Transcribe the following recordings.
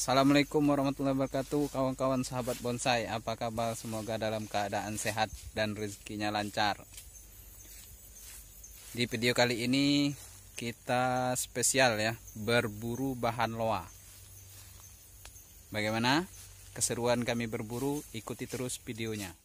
Assalamualaikum warahmatullahi wabarakatuh Kawan-kawan sahabat bonsai Apa kabar? Semoga dalam keadaan sehat dan rezekinya lancar Di video kali ini Kita spesial ya Berburu bahan loa Bagaimana? Keseruan kami berburu Ikuti terus videonya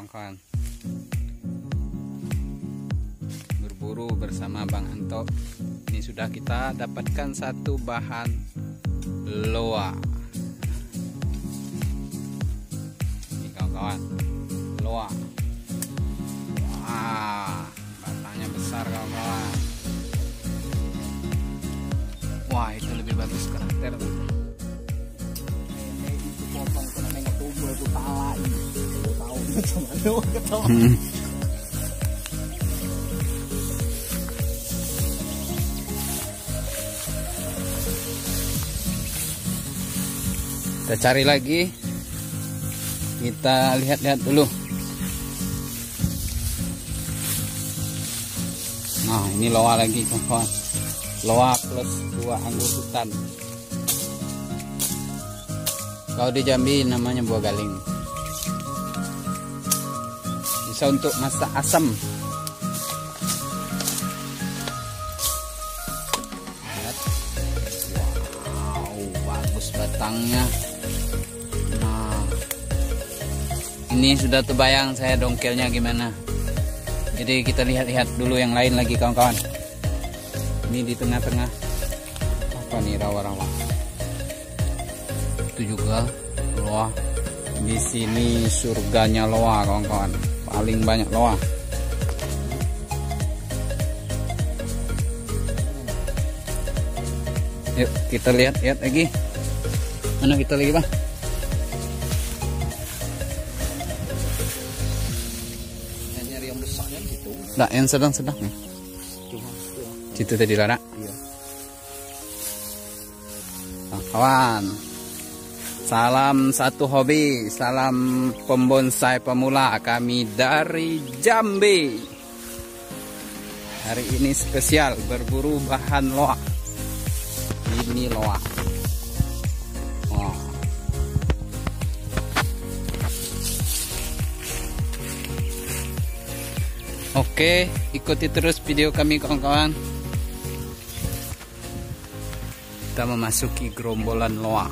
kawan-kawan. Berburu bersama Bang Anto. Ini sudah kita dapatkan satu bahan loa. Ini kawan-kawan loa. Wah batangnya besar kawan-kawan. Wah itu lebih bagus karakter. Ini itu potong kena nengok tubuh Hmm. Kita cari lagi. Kita lihat-lihat dulu. Nah, ini loa lagi kawan. Loa plus dua anggur hutan. Kalau di Jambi namanya buah galing bisa untuk masak asam. Wow bagus batangnya. Nah. Ini sudah terbayang saya dongkelnya gimana. Jadi kita lihat-lihat dulu yang lain lagi kawan-kawan. Ini di tengah-tengah. Apa nih rawa-rawa? Itu juga loa di sini surganya loa kawan-kawan paling banyak loa. Yuk kita lihat-lihat lagi. Mana kita lagi bang? Nyari yang besarnya gitu nah yang sedang-sedang nih situ. Tadi lara iya. Nah, kawan Salam satu hobi, salam pembonsai pemula kami dari Jambi. Hari ini spesial berburu bahan loa. Ini loa. Oh. Oke, ikuti terus video kami kawan-kawan. Kita memasuki gerombolan loa.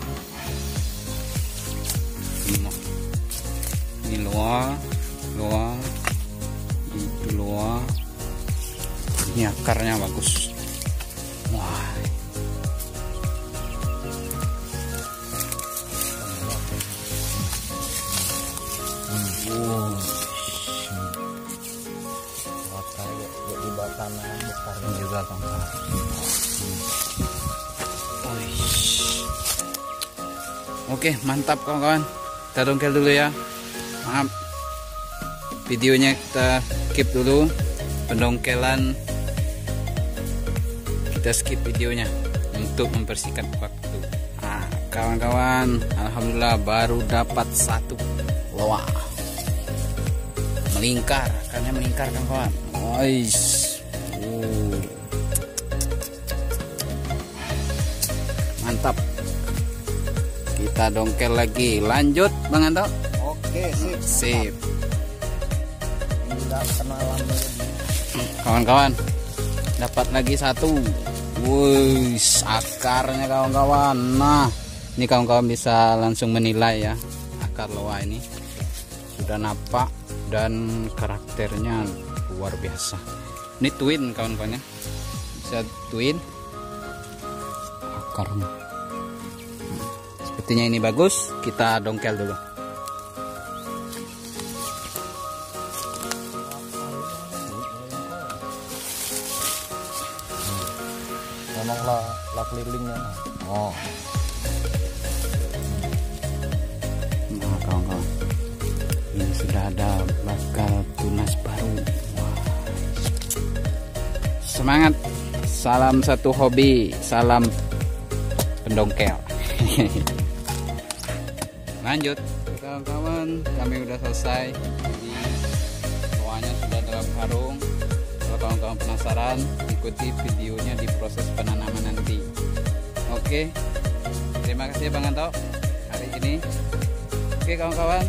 Ini. Loa loa. Itu loa. Ini akarnya bagus. Wah. Ya di batana besar. Ini juga kawan Oke mantap kawan-kawan kita dongkel dulu ya. Maaf. Videonya kita skip dulu. Pendongkelan. Kita skip videonya untuk mempersingkat waktu. Nah kawan-kawan Alhamdulillah baru dapat satu. Loa melingkar karena melingkar kawan Oish. Uh. mantap kita dongkel lagi. Lanjut Bang Anto. Oke sip. Sip. Kawan-kawan dapat lagi satu. Wuih, akarnya kawan-kawan. Nah, ini kawan-kawan bisa langsung menilai ya akar loa ini. Sudah napak dan karakternya luar biasa. Ini twin kawan-kawan ya, bisa twin. Akarnya. Sepertinya ini bagus. Kita dongkel dulu. memang lah lah kelilingnya oh Nah, kawan-kawan. Ini sudah ada bakal tunas baru. Wah. Semangat salam satu hobi salam pendongkel lanjut. Kawan-kawan kami udah selesai. Jadi, semuanya sudah dalam karung. Kalau kawan-kawan penasaran ikuti videonya di proses penanaman nanti. Oke. Terima kasih Bang Anto hari ini. Oke kawan-kawan.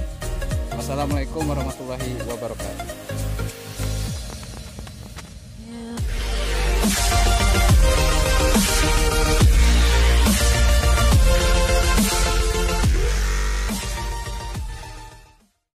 Wassalamualaikum warahmatullahi wabarakatuh